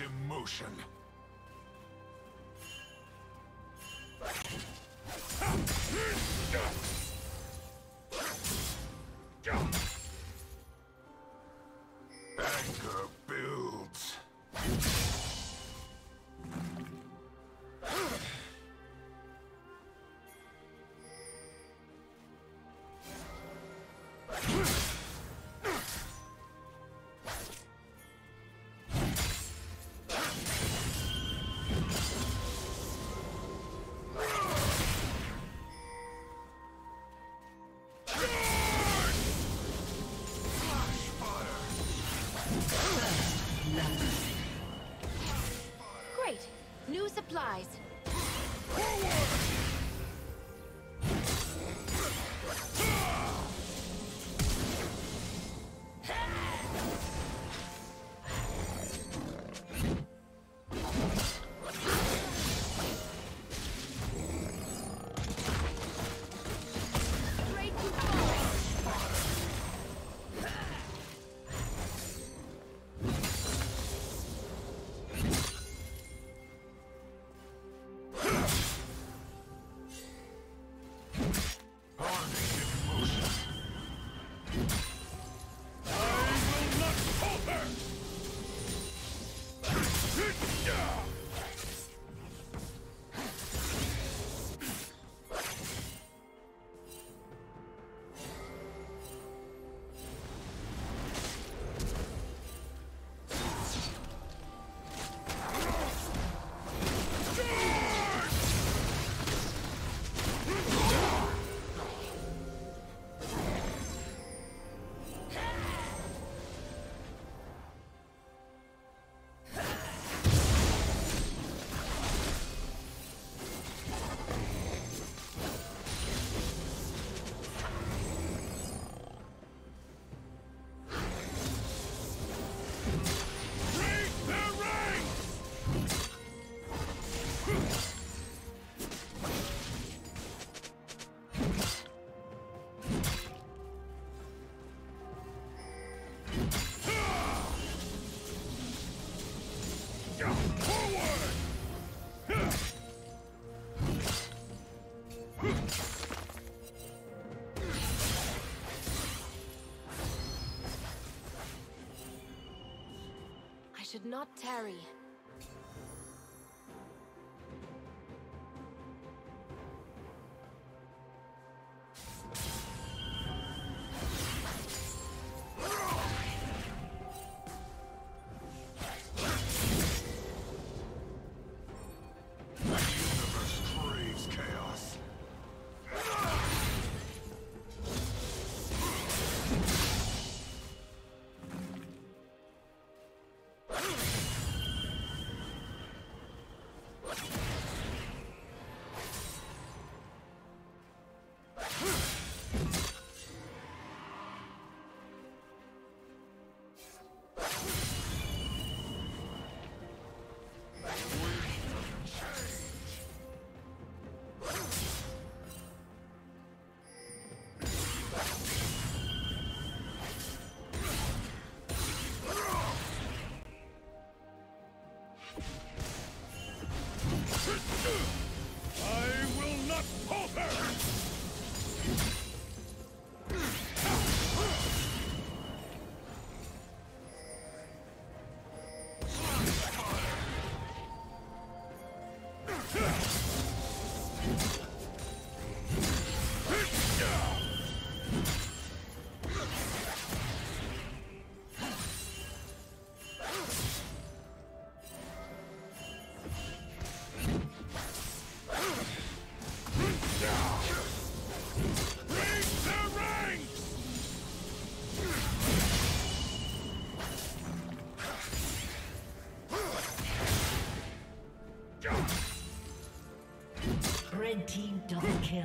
emotion. Not not team double kill.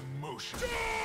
emotion.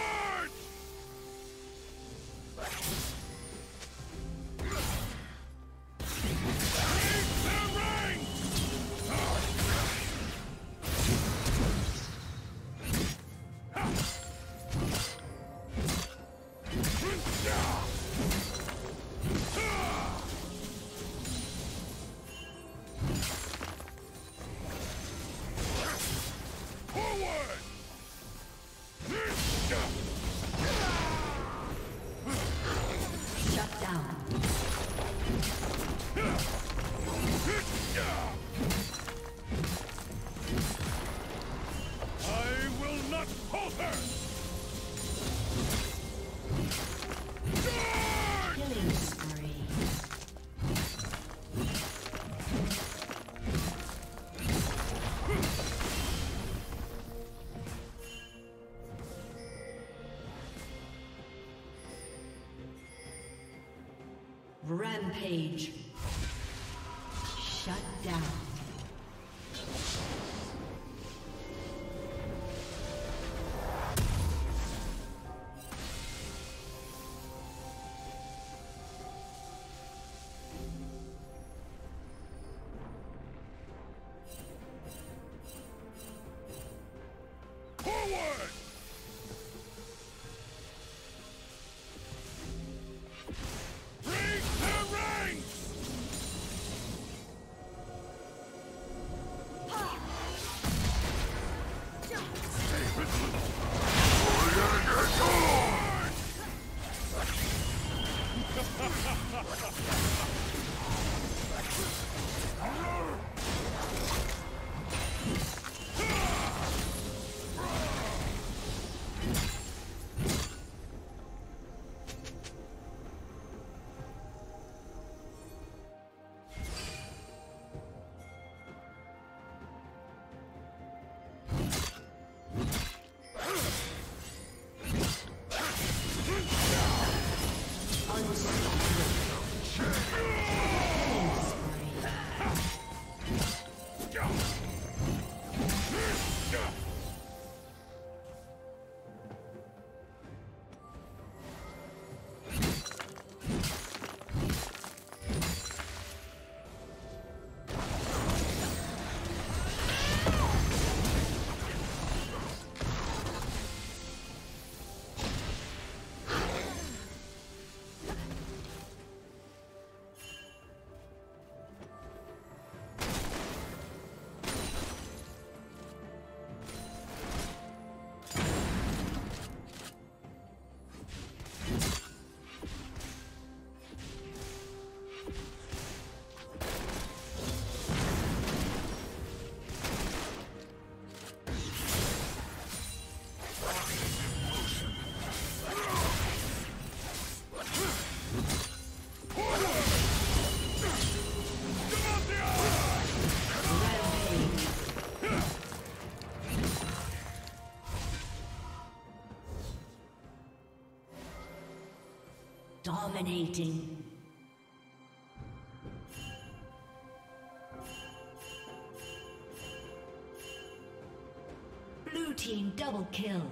Rampage. Shut down. Dominating. Blue team double kill.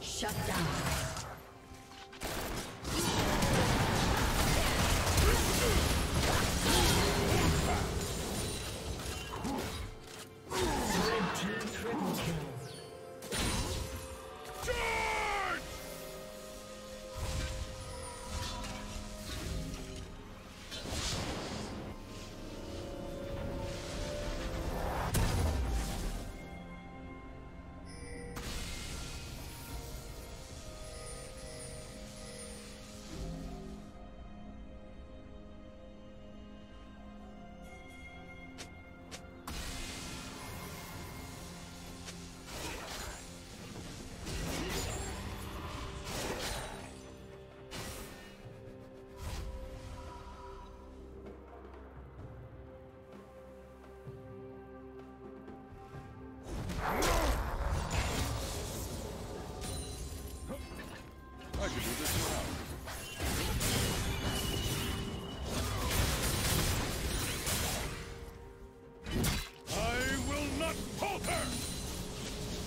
Shut down.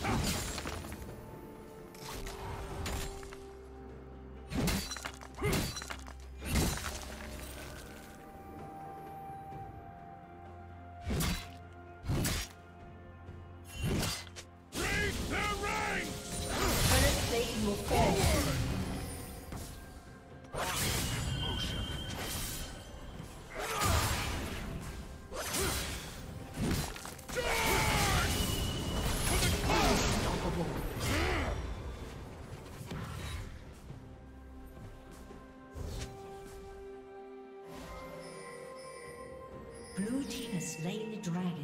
Break Blue team has slain the dragon.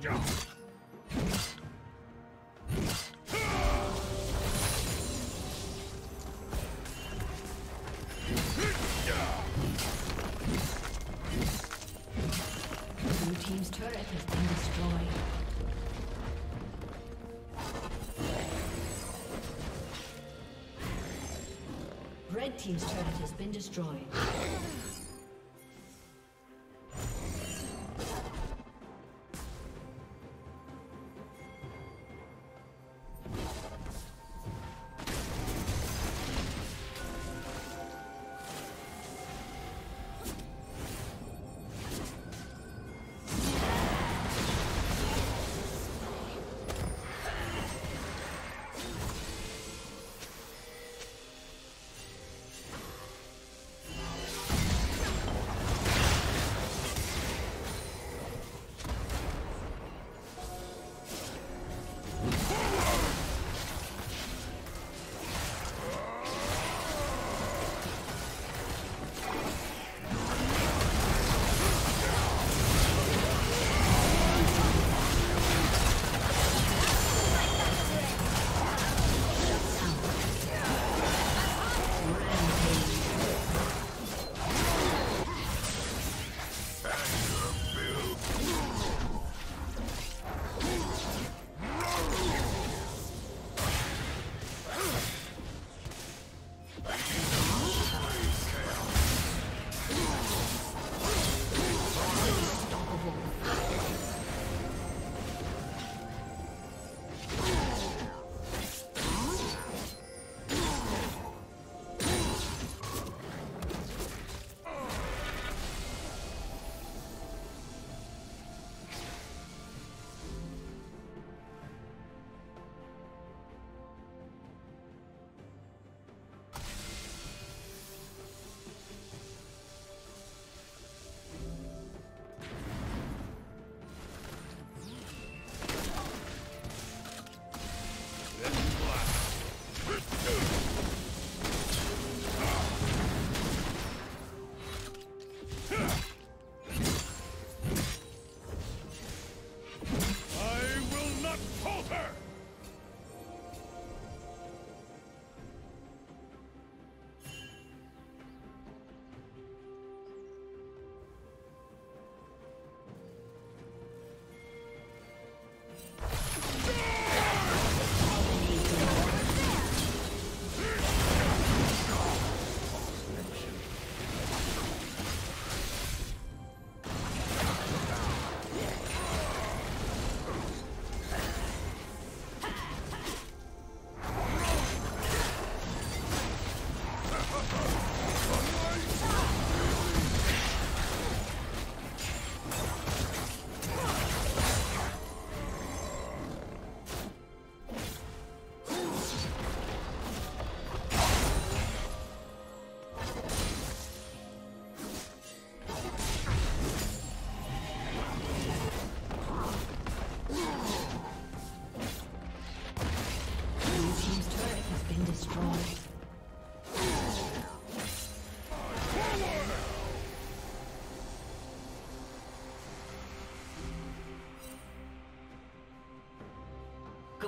Blue team's turret has been destroyed. Red team's turret has been destroyed.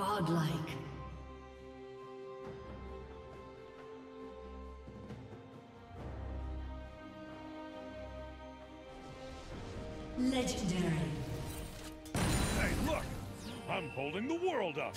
Godlike. Legendary. Hey, look! I'm holding the world up!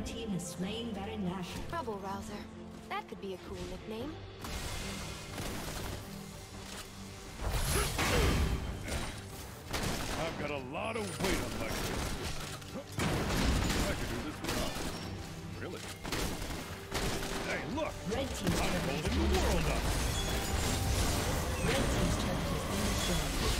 Red team has slain Baron Nashor. Trouble Rouser. That could be a cool nickname. I've got a lot of weight on my shoulders. I could do this without. Really? Hey, look! Red team's I'm holding the world up! Red team's turret has been destroyed.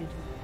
A